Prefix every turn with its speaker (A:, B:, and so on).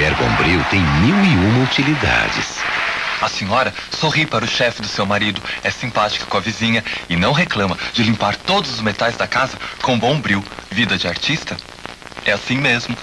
A: mulher bombril tem mil e uma utilidades.
B: A senhora sorri para o chefe do seu marido, é simpática com a vizinha e não reclama de limpar todos os metais da casa com bombril. Vida de artista? É assim mesmo.